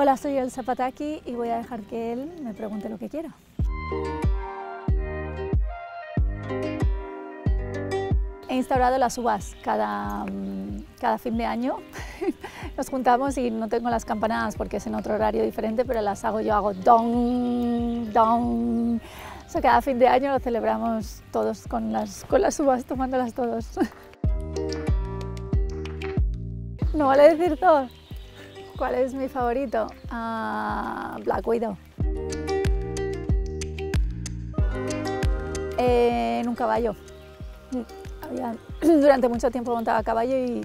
Hola, soy El Zapataki y voy a dejar que él me pregunte lo que quiera. He instaurado las uvas cada, mm, cada fin de año. Nos juntamos y no tengo las campanadas porque es en otro horario diferente, pero las hago yo, hago don, don. O sea, cada fin de año lo celebramos todos con las, con las uvas, tomándolas todos. No vale decir todo. ¿Cuál es mi favorito? Ah, Black Widow. Eh, en un caballo. durante mucho tiempo montaba caballo y,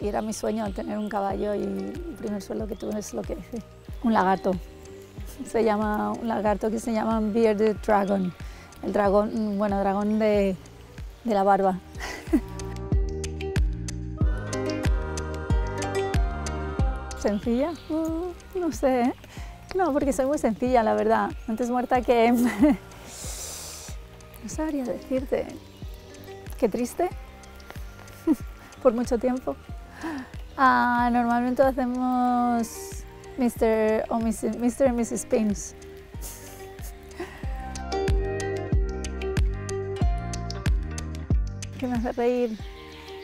era mi sueño tener un caballo y el primer sueldo que tuve es lo que hice. Un lagarto. Se llama un lagarto que se llama Bearded Dragon. El dragón, bueno, dragón de, de la barba. ¿Sencilla? Mm, no sé. ¿eh? No, porque soy muy sencilla, la verdad. Antes muerta que... no sabría decirte. Qué triste. Por mucho tiempo. Ah, normalmente hacemos Mr. o Mr. Mr. y Mrs. Pins. ¿Qué me hace reír?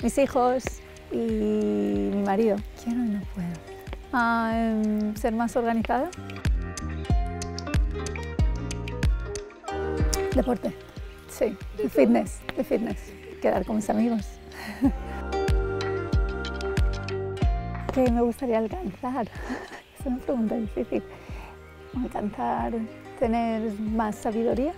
Mis hijos y mi marido. Quiero y no puedo a em, ser más organizada. Deporte, sí, de fitness, de fitness, quedar con mis amigos. ¿Qué me gustaría alcanzar? Es una pregunta difícil. Alcanzar, tener más sabiduría,